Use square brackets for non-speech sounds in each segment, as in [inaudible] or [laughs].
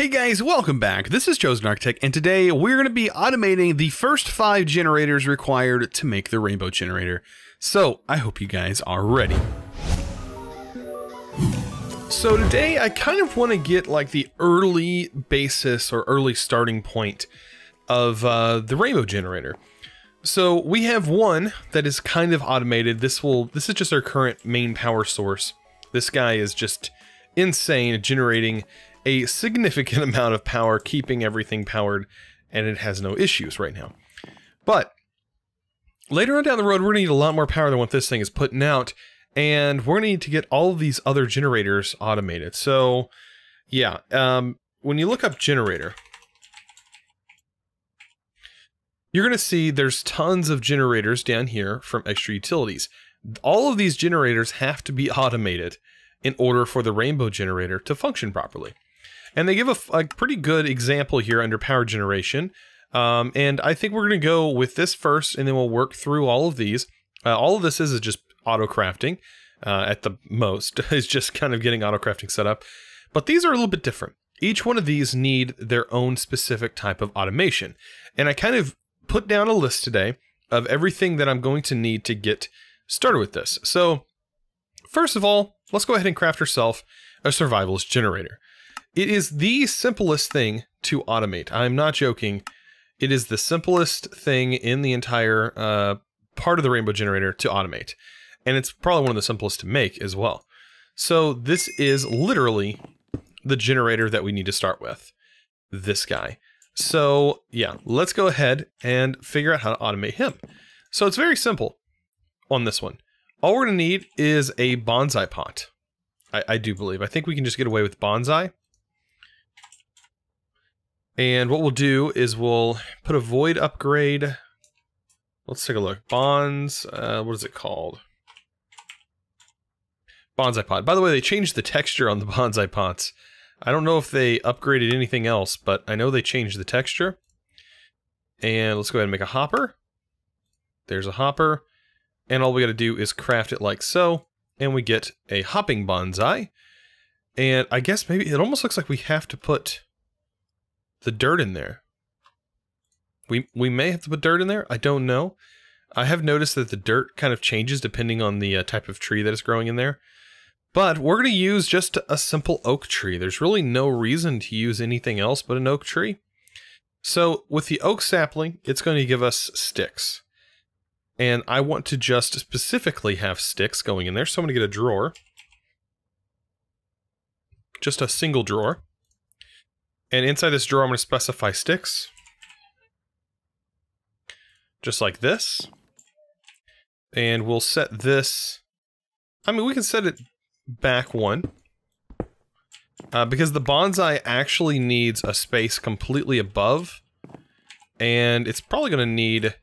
Hey guys, welcome back. This is Chosen Architect, and today we're going to be automating the first five generators required to make the rainbow generator. So, I hope you guys are ready. So today I kind of want to get like the early basis or early starting point of uh, the rainbow generator. So we have one that is kind of automated. This will this is just our current main power source. This guy is just insane generating a significant [laughs] amount of power, keeping everything powered, and it has no issues right now. But later on down the road, we're to need a lot more power than what this thing is putting out, and we're to need to get all of these other generators automated. So, yeah, um, when you look up generator, you're going to see there's tons of generators down here from extra utilities. All of these generators have to be automated in order for the rainbow generator to function properly. And they give a, a pretty good example here under power generation. Um, and I think we're going to go with this first, and then we'll work through all of these. Uh, all of this is, is just auto crafting uh, at the most. [laughs] is just kind of getting auto crafting set up. But these are a little bit different. Each one of these need their own specific type of automation. And I kind of put down a list today of everything that I'm going to need to get started with this. So first of all, let's go ahead and craft ourselves a survivalist generator. It is the simplest thing to automate. I'm not joking. It is the simplest thing in the entire uh, part of the Rainbow Generator to automate. And it's probably one of the simplest to make as well. So this is literally the generator that we need to start with. This guy. So yeah, let's go ahead and figure out how to automate him. So it's very simple on this one. All we're to need is a bonsai pot. I, I do believe. I think we can just get away with bonsai. And what we'll do is we'll put a void upgrade. Let's take a look. Bonds, uh, what is it called? Bonsai pot. By the way, they changed the texture on the [laughs] bonsai pots. I don't know if they upgraded anything else, but I know they changed the texture. And let's go ahead and make a hopper. There's a hopper. And all we got to do is craft it like so. And we get a hopping bonsai. And I guess maybe it almost looks like we have to put the dirt in there. We we may have to put dirt in there. I don't know. I have noticed that the dirt kind of changes depending on the uh, type of tree that is growing in there. But we're going to use just a simple oak tree. There's really no reason to use anything else but an oak tree. So with the oak sapling, it's going to give us sticks. And I want to just specifically have sticks going in there. So I'm going to get a drawer. Just a single drawer. And inside this drawer, I'm going to specify sticks. Just like this. And we'll set this... I mean, we can set it back one. Uh, because the bonsai actually needs a space completely above. And it's probably going to need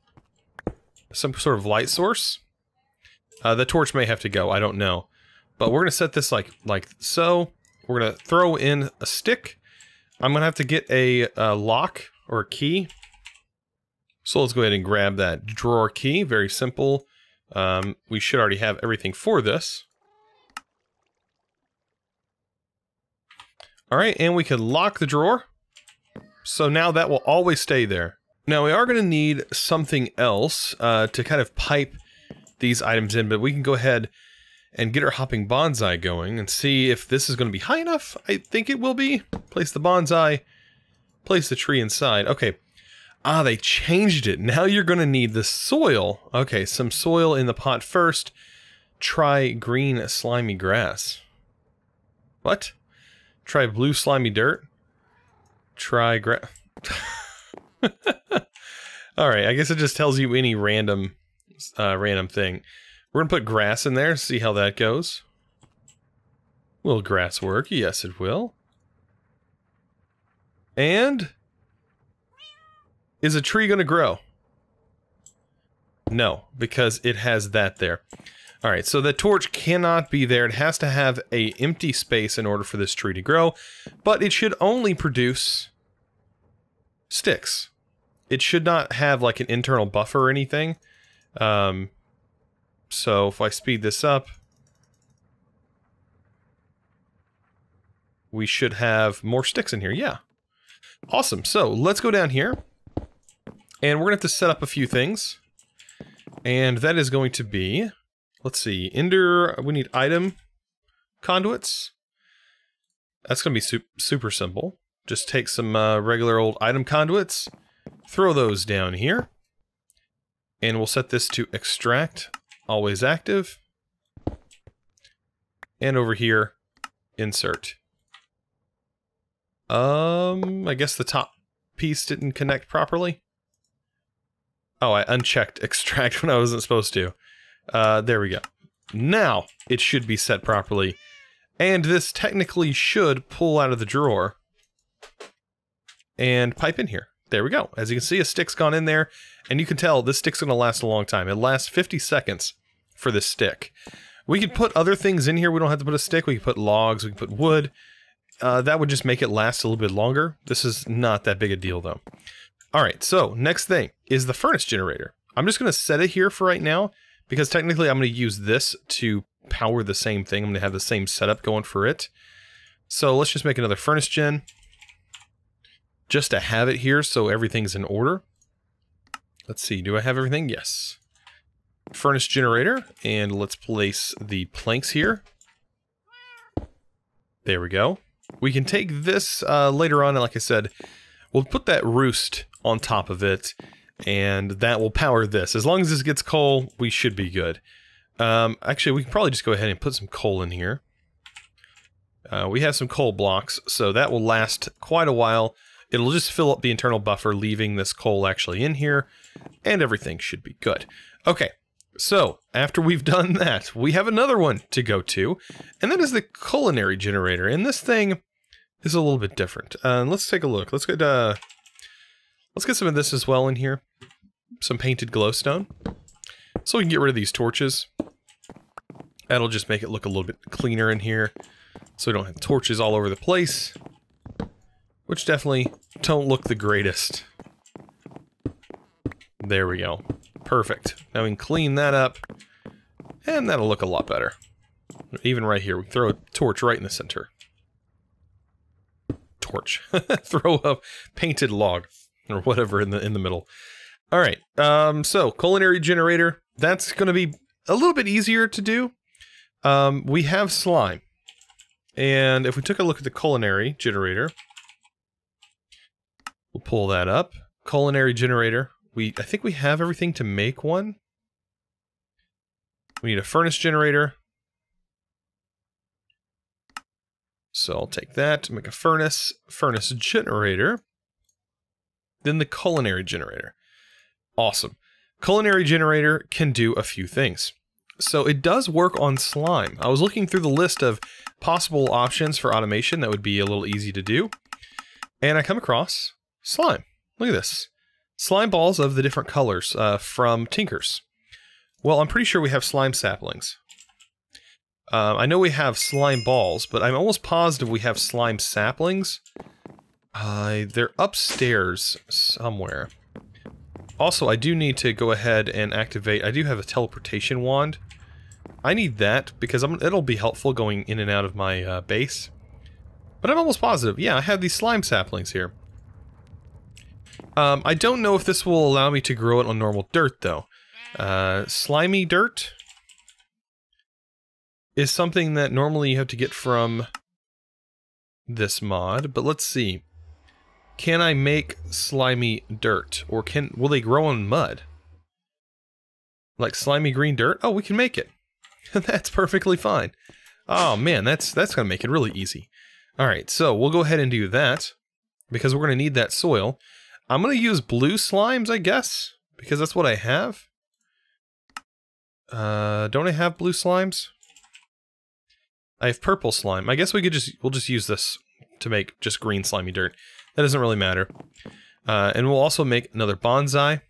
some sort of light source. Uh, the torch may have to go, I don't know. But we're going to set this like, like so. We're going to throw in a stick. I'm going to have to get a, a lock or a key. So let's go ahead and grab that drawer key. Very simple. Um, we should already have everything for this. All right, and we can lock the drawer. So now that will always stay there. Now we are going to need something else uh, to kind of pipe these items in, but we can go ahead and get our hopping bonsai going and see if this is going to be high enough. I think it will be. Place the bonsai, place the tree inside. Okay. Ah, they changed it. Now you're going to need the soil. Okay, some soil in the pot first. Try green slimy grass. What? Try blue slimy dirt. Try grass. [laughs] All right, I guess it just tells you any random uh, random thing. We're going to put grass in there, see how that goes. Will grass work? Yes, it will. And... Is a tree going to grow? No, because it has that there. Alright, so the torch cannot be there. It has to have a empty space in order for this tree to grow, but it should only produce sticks. It should not have like an internal buffer or anything. Um, so if I speed this up, we should have more sticks in here. Yeah. Awesome. So let's go down here. And we're going to have to set up a few things. And that is going to be, let's see, Ender, we need item conduits. That's going to be su super simple. Just take some uh, regular old item conduits, throw those down here, and we'll set this to extract, always active. And over here, insert. Um, I guess the top piece didn't connect properly. Oh, I unchecked [laughs] extract when I wasn't supposed to. Uh, there we go. Now, it should be set properly. And this technically should pull out of the drawer and pipe in here. There we go. As you can see, a stick's gone in there, and you can tell this stick's going to last a long time. It lasts 50 seconds for this stick. We could put other things in here. We don't have to put a stick. We can put logs. We can put wood. Uh, that would just make it last a little bit longer. This is not that big a deal, though. All right, so next thing is the furnace generator. I'm just going to set it here for right now, because technically I'm going to use this to power the same thing. I'm going to have the same setup going for it. So let's just make another furnace gen just to have it here so everything's in order. Let's see, do I have everything? Yes. Furnace generator, and let's place the planks here. There we go. We can take this uh, later on, and like I said, we'll put that roost on top of it, and that will power this. As long as this gets coal, we should be good. Um, actually, we can probably just go ahead and put some coal in here. Uh, we have some coal blocks, so that will last quite a while. It'll just fill up the internal buffer, leaving this coal actually in here, and everything should be good. Okay, so after we've done that, we have another one to go to, and that is the culinary generator. And this thing is a little bit different. Uh, let's take a look. Let's get uh, let's get some of this as well in here. Some painted glowstone, so we can get rid of these torches. That'll just make it look a little bit cleaner in here, so we don't have torches all over the place which definitely don't look the greatest. There we go. Perfect. Now we can clean that up, and that'll look a lot better. Even right here, we throw a torch right in the center. Torch. [laughs] throw a painted log, or whatever in the in the middle. All right, um, so culinary generator, that's going to be a little bit easier to do. Um, we have slime. And if we took a look at the culinary generator, We'll pull that up. Culinary generator. We I think we have everything to make one. We need a furnace generator. So I'll take that make a furnace, furnace generator. Then the culinary generator. Awesome. Culinary generator can do a few things. So it does work on slime. I was looking through the list of possible options for automation that would be a little easy to do. And I come across slime. Look at this. Slime balls of the different colors uh, from Tinkers. Well, I'm pretty sure we have slime saplings. Um, I know we have slime balls, but I'm almost positive we have slime saplings. Uh, they're upstairs somewhere. Also, I do need to go ahead and activate... I do have a teleportation wand. I need that because I'm, it'll be helpful going in and out of my uh, base. But I'm almost positive. Yeah, I have these slime saplings here. Um, I don't know if this will allow me to grow it on normal dirt, though. Uh, slimy dirt is something that normally you have to get from this mod, but let's see. Can I make slimy dirt? Or can will they grow on mud? Like slimy green dirt? Oh, we can make it. [laughs] that's perfectly fine. Oh man, that's that's gonna make it really easy. Alright, so we'll go ahead and do that because we're gonna need that soil. I'm going to use blue slimes, I guess, because that's what I have. Uh, don't I have blue slimes? I have purple slime. I guess we could just, we'll just use this to make just green slimy dirt. That doesn't really matter. Uh, and we'll also make another bonsai.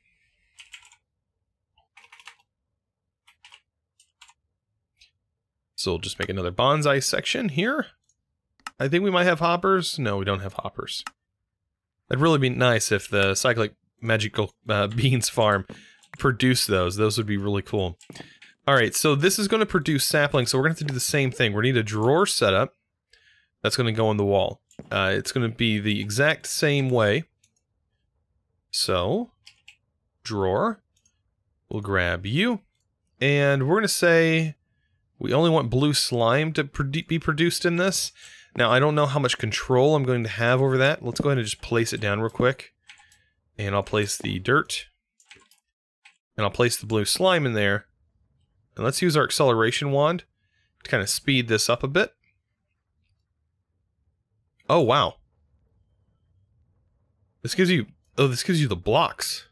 So we'll just make another bonsai section here. I think we might have hoppers. No, we don't have hoppers. It'd really be nice if the Cyclic Magical uh, [laughs] Beans farm produced those. Those would be really cool. All right, so this is going to produce saplings, so we're going to have to do the same thing. We need a drawer setup. That's going to go on the wall. Uh, it's going to be the exact same way. So, drawer. We'll grab you. And we're going to say we only want blue slime to be produced in this. Now, I don't know how much control I'm going to have over that. Let's go ahead and just place it down real quick. And I'll place the dirt. And I'll place the blue slime in there. And let's use our acceleration wand to kind of speed this up a bit. Oh, wow. This gives you... Oh, this gives you the blocks.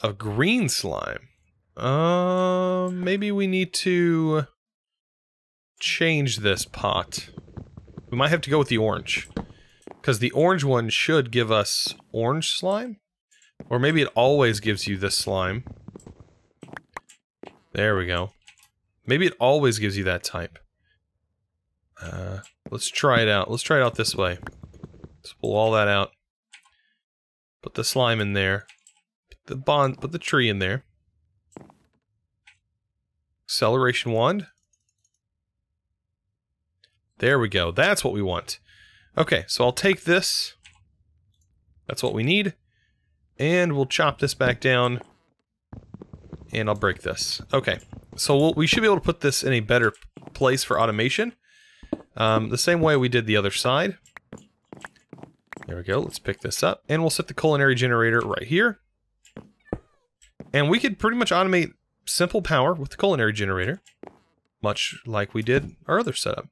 Of green slime. Uh, maybe we need to change this pot. We might have to go with the orange. Because the orange one should give us orange slime? Or maybe it always gives you this slime. There we go. Maybe it always gives you that type. Uh, let's try it out. Let's try it out this way. Let's pull all that out. Put the slime in there. Put the bond, put the tree in there. Acceleration wand. There we go. That's what we want. Okay, so I'll take this. That's what we need. And we'll chop this back down. And I'll break this. Okay, so we'll, we should be able to put this in a better place for automation. Um, the same way we did the other side. There we go. Let's pick this up. And we'll set the culinary generator right here. And we could pretty much automate simple power with the culinary generator. Much like we did our other setup.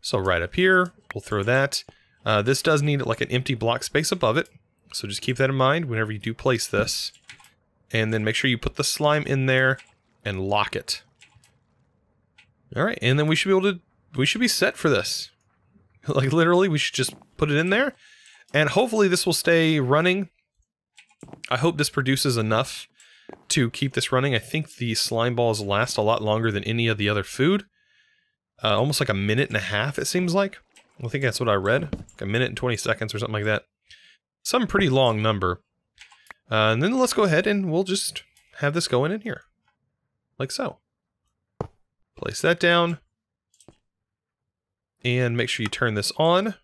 So right up here, we'll throw that. Uh, this does need like an empty block space above it. So just keep that in mind whenever you do place this. And then make sure you put the slime in there and lock it. Alright, and then we should be able to, we should be set for this. [laughs] like literally, we should just put it in there. And hopefully this will stay running. I hope this produces enough to keep this running. I think the slime balls last a lot longer than any of the other food. Uh, almost like a minute and a half, it seems like. I think that's what I read. Like a minute and 20 seconds or something like that. Some pretty long number. Uh, and then let's go ahead and we'll just have this going in here. Like so. Place that down. And make sure you turn this on.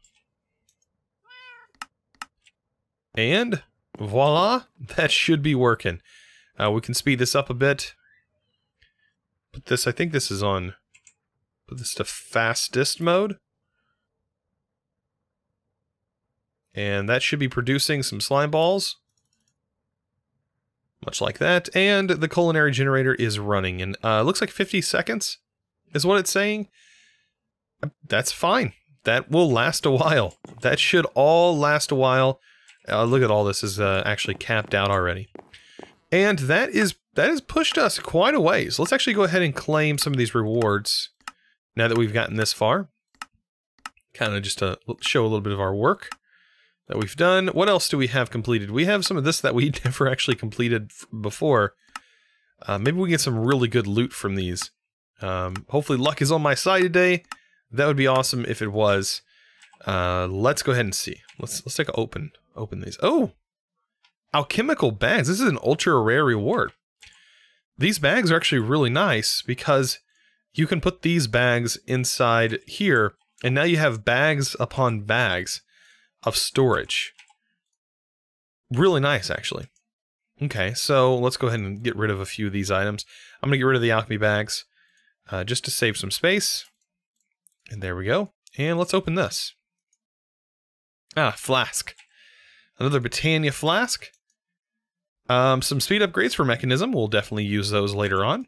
And voila, that should be working. Uh, we can speed this up a bit. Put this, I think this is on, put this to fastest mode. And that should be producing some slime balls. Much like that. And the culinary generator is running. And uh, looks like 50 seconds is what it's saying. That's fine. That will last a while. That should all last a while. Uh, look at all this is uh, actually capped out already. And that is that has pushed us quite a ways. Let's actually go ahead and claim some of these rewards now that we've gotten this far. Kind of just to show a little bit of our work that we've done. What else do we have completed? We have some of this that we [laughs] never actually completed before. Uh, maybe we get some really good loot from these. Um, hopefully luck is on my side today. That would be awesome if it was. Uh, let's go ahead and see. Let's let's take a open open these. Oh, alchemical bags. This is an ultra rare reward. These bags are actually really nice because you can put these bags inside here, and now you have bags upon bags of storage. Really nice, actually. Okay, so let's go ahead and get rid of a few of these items. I'm going to get rid of the alchemy bags uh, just to save some space. And there we go. And let's open this. Ah, flask. Another Britannia flask. Um, some speed upgrades for Mekanism. We'll definitely use those later on.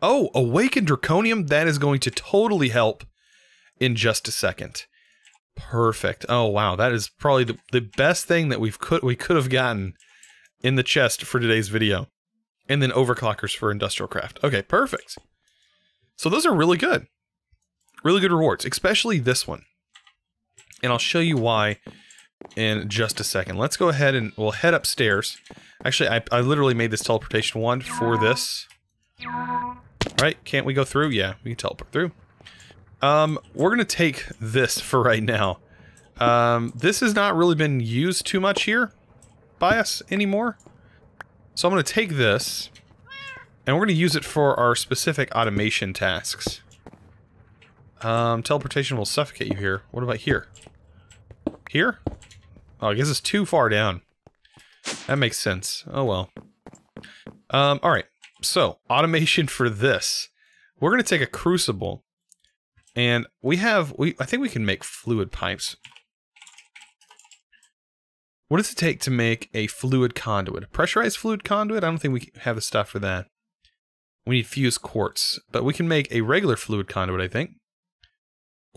Oh, Awakened Draconium. That is going to totally help in just a second. Perfect. Oh wow, that is probably the, the best thing that we've could we could have gotten in the chest for today's video. And then overclockers for industrial craft. Okay, perfect. So those are really good. Really good rewards, especially this one. And I'll show you why in just a second. Let's go ahead and we'll head upstairs. Actually, I, I literally made this teleportation wand for this. Right? Can't we go through? Yeah, we can teleport through. Um, we're to take this [laughs] for right now. Um, this has not really been used too much here by us anymore. So I'm to take this, and we're to use it for our specific automation tasks. Um, teleportation will suffocate you here. What about here? Here? Oh, I guess it's too far down. That makes sense. Oh well. Um, alright. So, automation for this. We're going to take a crucible. And we have... we I think we can make fluid pipes. What does it take to make a fluid conduit? A pressurized fluid conduit? I don't think we have the stuff for that. We need fused quartz. But we can make a regular fluid conduit, I think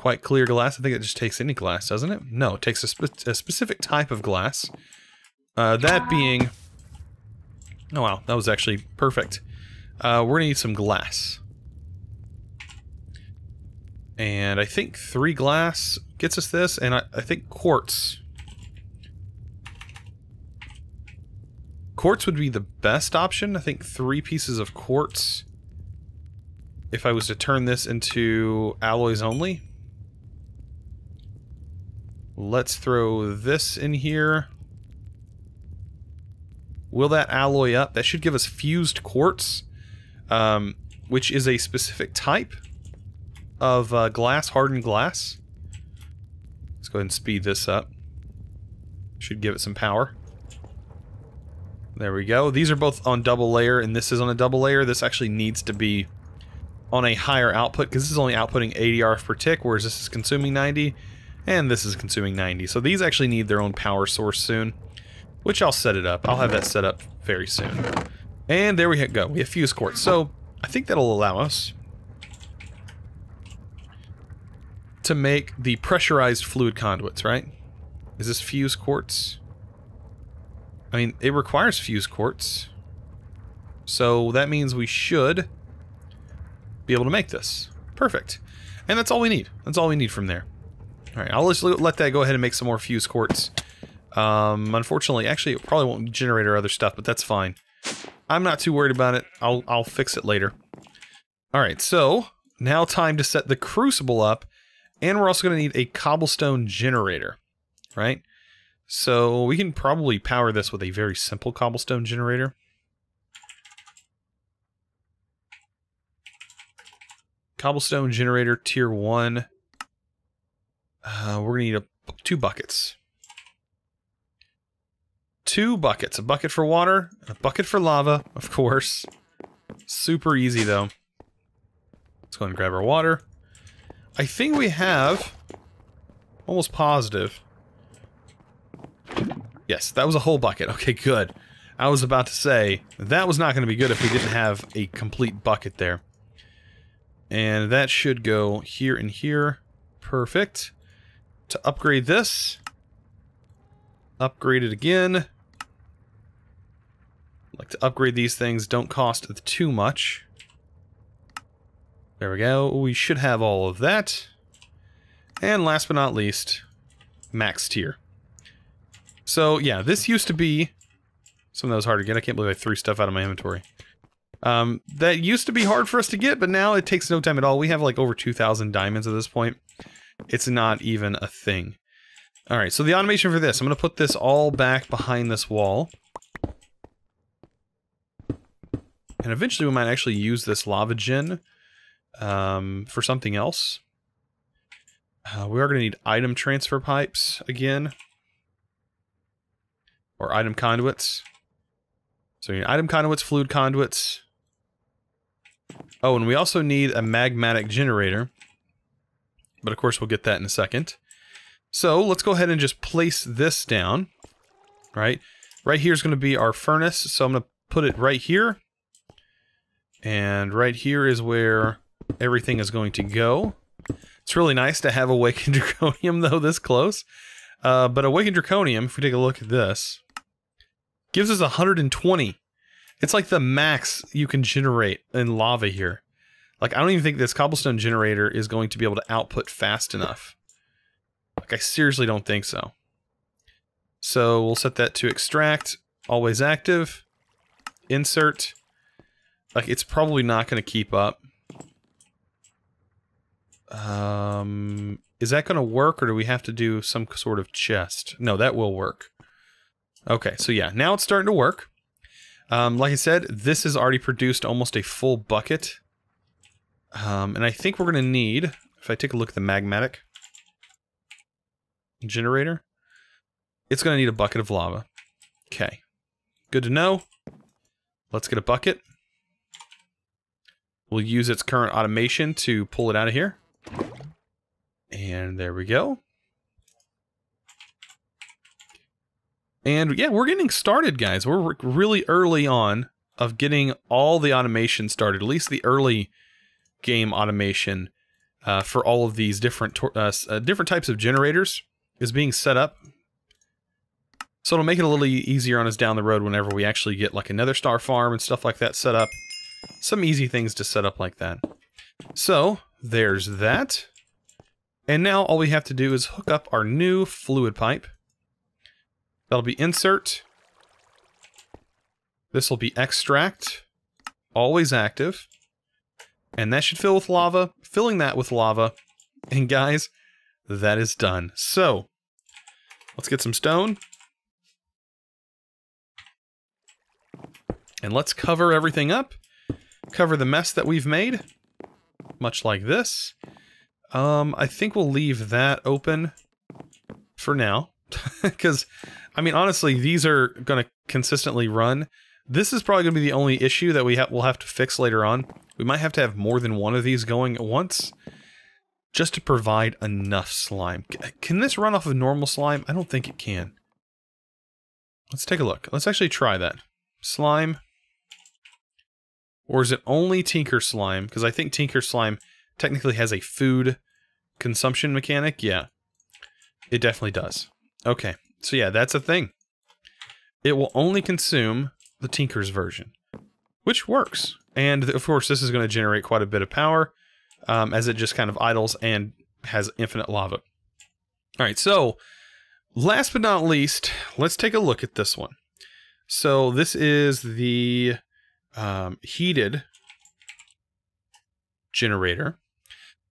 quite clear glass. I think it just takes any glass, doesn't it? No, it takes a, spe a specific type of glass. Uh, that being... Oh wow, that was actually perfect. Uh, we're gonna need some glass. And I think three glass gets us this, and I, I think quartz. Quartz would be the best option. I think three pieces of quartz. If I was to turn this into alloys only, Let's throw this in here. Will that alloy up? That should give us fused quartz, um, which is a specific type of uh, glass, hardened glass. Let's go ahead and speed this up. Should give it some power. There we go. These are both on double layer, and this is on a double layer. This actually needs to be on a higher output, because this is only outputting 80 RF per tick, whereas this is consuming 90. And this is consuming 90. So these actually need their own power source soon. Which I'll set it up. I'll have that set up very soon. And there we go. We have fuse quartz. So I think that'll allow us to make the pressurized fluid conduits, right? Is this fuse quartz? I mean, it requires fuse quartz. So that means we should be able to make this. Perfect. And that's all we need. That's all we need from there. Alright, I'll just let that go ahead and make some more fuse quartz. Um, unfortunately, actually, it probably won't generate our other stuff, but that's fine. I'm not too worried about it. I'll, I'll fix it later. Alright, so, now time to set the crucible up, and we're also going to need a cobblestone generator, right? So, we can probably power this with a very simple cobblestone generator. Cobblestone generator tier 1 uh, we're going to need a, two buckets. Two buckets. A bucket for water, and a bucket for lava, of course. Super easy, though. Let's go and grab our water. I think we have... Almost positive. Yes, that was a whole bucket. Okay, good. I was about to say, that was not going to be good if we didn't have a complete bucket there. And that should go here and here. Perfect to upgrade this. Upgrade it again. Like to upgrade these things, don't cost too much. There we go. We should have all of that. And last but not least, max tier. So yeah, this used to be something that was hard to get. I can't believe I threw stuff out of my inventory. Um, that used to be hard for us to get, but now it takes no time at all. We have like over 2,000 diamonds at this point. It's not even a thing. All right, so the automation for this, I'm going to put this all back behind this wall. And eventually we might actually use this lava gen um, for something else. Uh, we are going to need item transfer pipes again. Or item conduits. So you need item conduits, fluid conduits. Oh, and we also need a magmatic generator. But of course, we'll get that in a second. So let's go ahead and just place this down, right? Right here is going to be our furnace, so I'm going to put it right here. And right here is where everything is going to go. It's really nice to have Awakened Draconium, [laughs] though, this close. Uh, but Awakened Draconium, if we take a look at this, gives us 120. It's like the max you can generate in lava here. Like, I don't even think this cobblestone generator is going to be able to output fast enough. Like, I seriously don't think so. So we'll set that to extract, always active, insert. Like, it's probably not going to keep up. Um, is that going to work, or do we have to do some sort of chest? No, that will work. Okay, so yeah, now it's starting to work. Um, like I said, this has already produced almost a full bucket um, and I think we're going to need if I take a look at the magmatic generator, it's going to need a bucket of lava. Okay. Good to know. Let's get a bucket. We'll use its current automation to pull it out of here. And there we go. And yeah, we're getting started, guys. We're really early on of getting all the automation started, at least the early game automation uh, for all of these different uh, uh, different types of generators is being set up. So it'll make it a little easier on us down the road whenever we actually get like another star farm and stuff like that set up. Some easy things to set up like that. So there's that. And now all we have to do is hook up our new fluid pipe. That'll be insert. This will be extract. Always active. And that should fill with lava. Filling that with lava. And guys, that is done. So, let's get some stone. And let's cover everything up. Cover the mess that we've made. Much like this. Um, I think we'll leave that open for now. [laughs] Because I mean, honestly, these are going to consistently run. This is probably going to be the only issue that we ha will have to fix later on. We might have to have more than one of these going at once just to provide enough slime. Can this run off of normal slime? I don't think it can. Let's take a look. Let's actually try that. Slime. Or is it only Tinker Slime? Because I think Tinker Slime technically has a food consumption mechanic. Yeah, it definitely does. Okay, so yeah, that's a thing. It will only consume the Tinker's version, which works. And of course, this is going to generate quite a bit of power um, as it just kind of idles and has infinite lava. All right, so last but not least, let's take a look at this one. So this is the um, heated generator.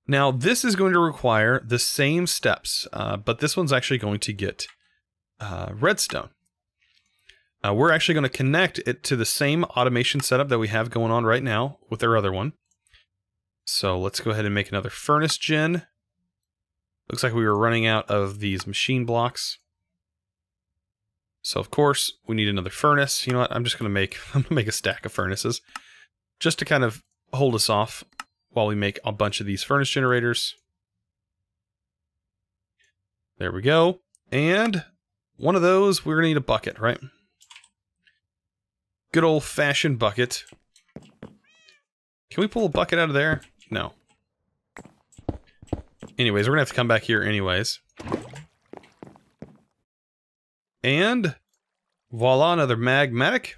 Now, this is going to require the same steps, uh, but this one's actually going to get uh, redstone. Uh, we're actually going to connect it to the same automation setup that we have going on right now with our other one. So let's go ahead and make another furnace gen. Looks like we were running out of these machine blocks. So of course we need another furnace. You know what? I'm just gonna make [laughs] I'm gonna make a stack of furnaces, just to kind of hold us off while we make a bunch of these furnace generators. There we go. And one of those, we're to need a bucket, right? Good old-fashioned bucket. Can we pull a bucket out of there? No. Anyways, we're to have to come back here anyways. And voila, another magmatic.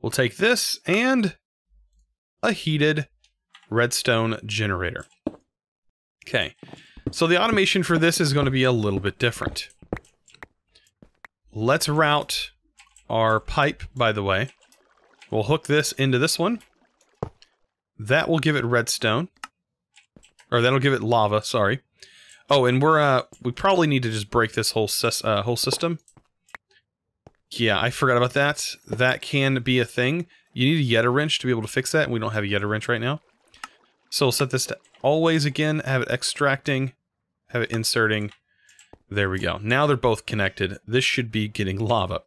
We'll take this and a heated redstone generator. Okay, so the automation for this is going to be a little bit different. Let's route our pipe, by the way. We'll hook this into this one. That will give it redstone. Or that'll give it lava, sorry. Oh, and we're, uh, we probably need to just break this whole, uh, whole system. Yeah, I forgot about that. That can be a thing. You need a Yeta wrench to be able to fix that, and we don't have a Yeta wrench right now. So we'll set this to always again, have it extracting, have it inserting. There we go. Now they're both connected. This should be getting lava.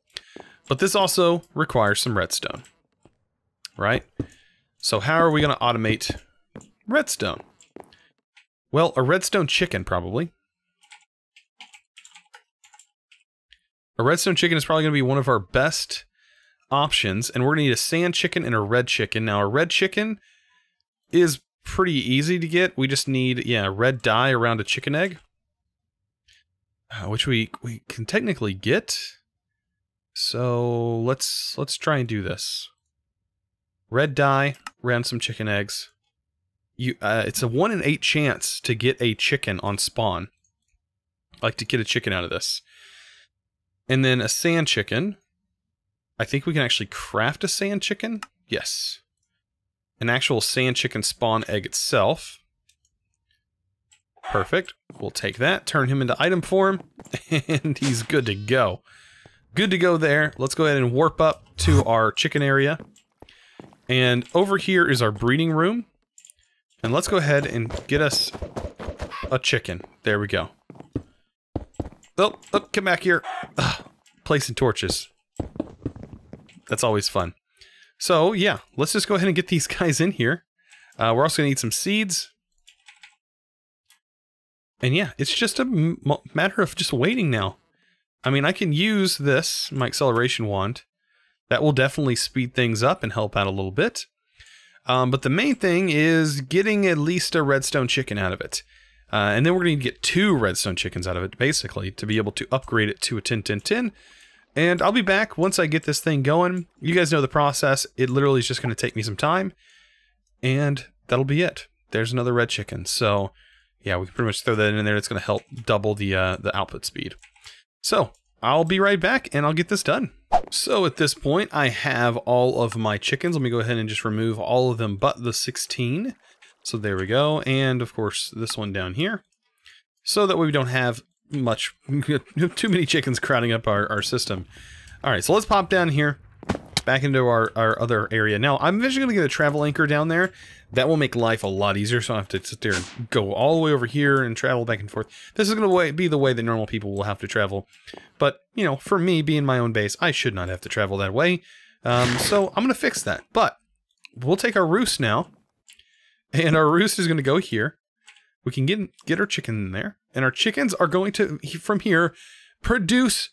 But this also requires some redstone, right? So how are we going to automate redstone? Well, a redstone chicken, probably. A redstone chicken is probably going to be one of our best options, and we're going to need a sand chicken and a red chicken. Now, a red chicken is pretty easy to get. We just need, yeah, red dye around a chicken egg. Uh, which we, we can technically get. So let's let's try and do this. Red dye around some chicken eggs. You, uh, it's a one in eight chance to get a chicken on spawn. like to get a chicken out of this. And then a sand chicken. I think we can actually craft a sand chicken. Yes an actual sand chicken spawn egg itself. Perfect. We'll take that, turn him into item form, [laughs] and he's good to go. Good to go there. Let's go ahead and warp up to our chicken area. And over here is our breeding room. And let's go ahead and get us a chicken. There we go. Oh, oh come back here. Ugh, placing torches. That's always fun. So, yeah, let's just go ahead and get these [laughs] guys in here. Uh, we're also going to need some seeds. And yeah, it's just a matter of just waiting now. I mean, I can use this, my acceleration wand. That will definitely speed things up and help out a little bit. Um, but the main thing is getting at least a redstone chicken out of it. Uh, and then we're going to get two redstone chickens out of it, basically, to be able to upgrade it to a 10 10 10. And I'll be back once I get this thing going. You guys know the process. It literally is just going to take me some time. And that'll be it. There's another red chicken. So, yeah, we can pretty much throw that in there. It's going to help double the, uh, the output speed. So, I'll be right back and I'll get this done. So at this point, I have all of my chickens. Let me go ahead and just remove all of them but the 16. So there we go. And of course, this one down here. So that way we don't have much, [laughs] too many chickens crowding up our, our system. All right, so let's pop down here back into our, our other area. Now, I'm eventually going to get a travel anchor down there. That will make life a lot easier, so I have to sit there and go all the way over here and travel back and forth. This is going to be the way that normal people will have to travel. But, you know, for me, being my own base, I should not have to travel that way. Um, so I'm going to fix that. But we'll take our roost now, and our roost is going to go here. We can get, get our chicken in there, and our chickens are going to, from here, produce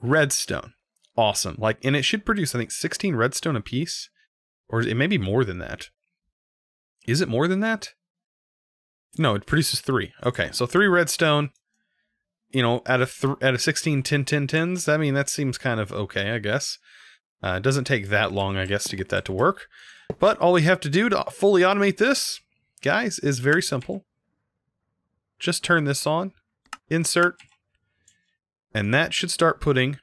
redstone awesome. Like, and it should produce, I think, 16 redstone a piece, or it may be more than that. Is it more than that? No, it produces three. Okay, so three redstone. You know, out of th- out of 16 10 10 10s. I mean, that seems kind of okay, I guess. Uh, it doesn't take that long, I guess, to get that to work. But all we have to do to fully automate this, guys, is very simple. Just turn this on, insert, and that should start putting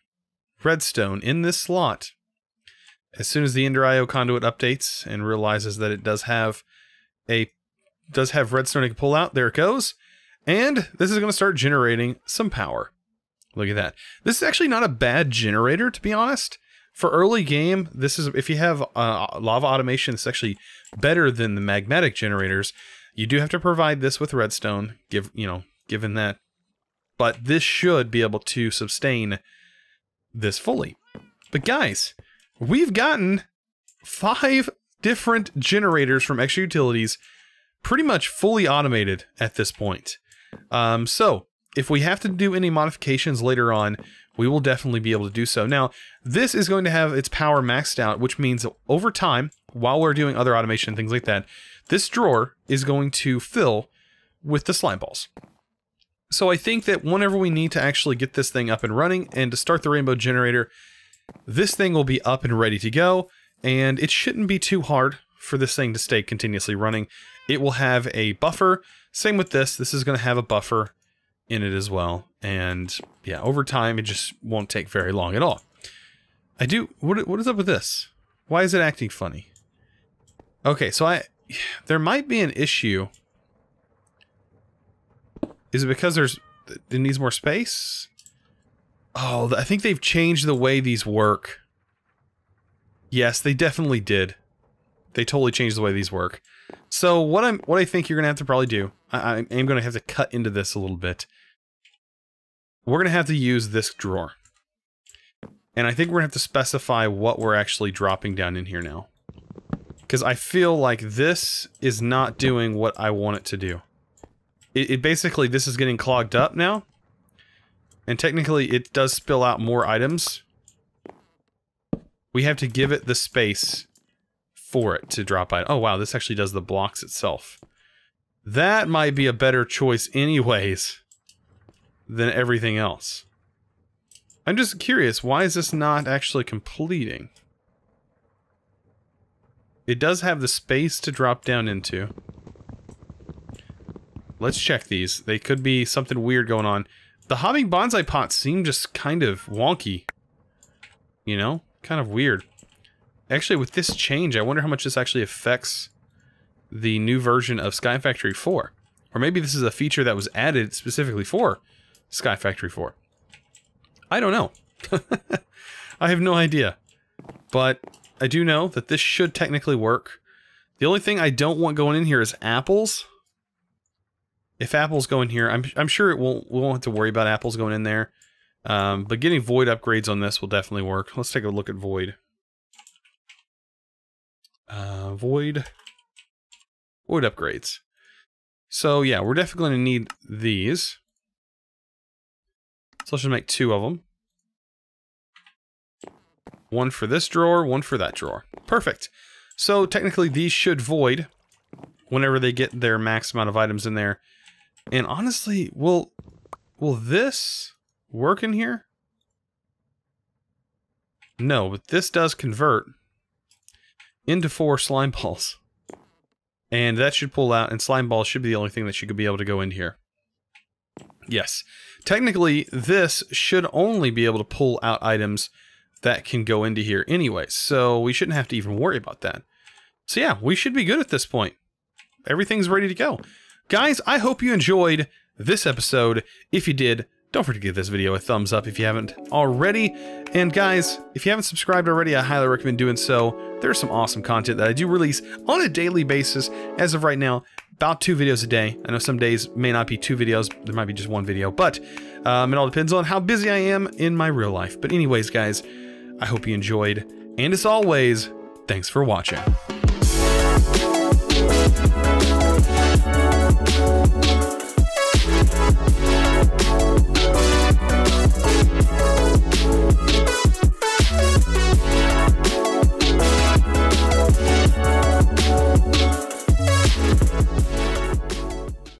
redstone in this slot. As soon as the Ender IO conduit updates and realizes that it does have a does have redstone it can pull out, there it goes. And this is going to start generating some power. Look at that. This is actually not a bad generator, to be honest. For early game, this is if you have uh, lava automation, it's actually better than the magmatic generators. You do have to provide this with redstone, give you know, given that. But this should be able to sustain this fully. But guys, we've gotten five different generators from extra utilities pretty much fully automated at this point. Um, so if we have to do any modifications later on, we will definitely be able to do so. Now, this is going to have its power maxed out, which means over time, while we're doing other automation and things like that, this drawer is going to fill with the slime balls. So I think that whenever we need to actually get this thing up and running and to start the rainbow generator, this thing will be up and ready to go. And it shouldn't be too hard for this thing to stay continuously running. It will have a buffer. Same with this. This is going to have a buffer in it as well. And yeah, over time, it just won't take very long at all. I do. What, what is up with this? Why is it acting funny? Okay, so I. [sighs] There might be an issue is it because there's it needs more space? Oh, I think they've changed the way these work. Yes, they definitely did. They totally changed the way these work. So what I'm what I think you're gonna have to probably do, I, I am gonna have to cut into this a little bit. We're gonna have to use this drawer. And I think we're gonna have to specify what we're actually dropping down in here now. Because I feel like this is not doing what I want it to do it, it basically, this is getting clogged up now. And technically, it does spill out more items. We have to give it the space for it to drop out. Oh, wow, this actually does the blocks itself. That might be a better choice anyways than everything else. I'm just curious, why is this not actually completing? It does have the space to drop down into. Let's check these. They could be something weird going on. The hopping bonsai pots seem just kind of wonky. You know? Kind of weird. Actually, with this change, I wonder how much this actually affects the new version of Sky Factory 4. Or maybe this is a feature that was added specifically for Sky Factory 4. I don't know. [laughs] I have no idea. But I do know that this should technically work. The only thing I don't want going in here is apples. If apples go in here, I'm, I'm sure it won't, we won't have to worry about apples going in there. Um, but getting void upgrades on this will definitely work. Let's take a look at void. Uh, void. Void upgrades. So yeah, we're definitely going to need these. So let's just make two of them. One for this drawer, one for that drawer. Perfect. So technically these should void whenever they get their max amount of items in there. And honestly, will will this work in here? No, but this does convert into four slime balls. And that should pull out, and slime balls should be the only thing that should be able to go in here. Yes. Technically, this should only be able to pull out items that can go into here anyway, so we shouldn't have to even worry about that. So yeah, we should be good at this point. Everything's ready to go. Guys, I hope you enjoyed this episode. If you did, don't forget to give this video a thumbs up if you haven't already. And guys, if you haven't subscribed already, I highly recommend doing so. There's some awesome content that I do release on a daily basis. As of right now, about two videos a day. I know some days may not be two videos, there might be just one video, but um, it all depends on how busy I am in my real life. But anyways, guys, I hope you enjoyed. And as always, thanks for watching.